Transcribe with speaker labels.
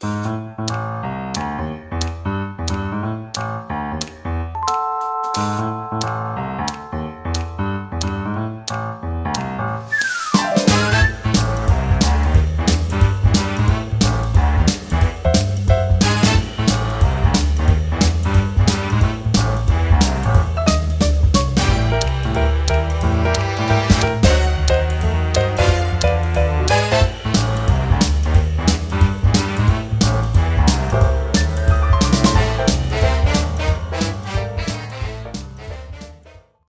Speaker 1: Bye.